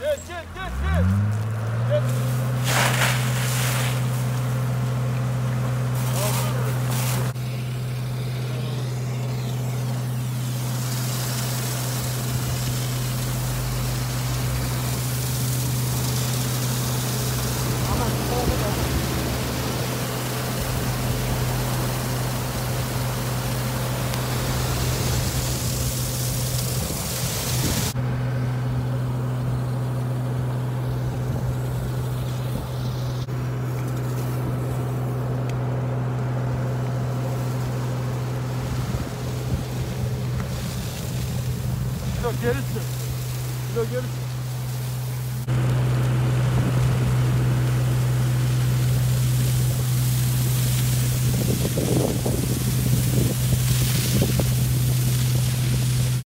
进进进 Kilo geri çık. Kilo geri çık.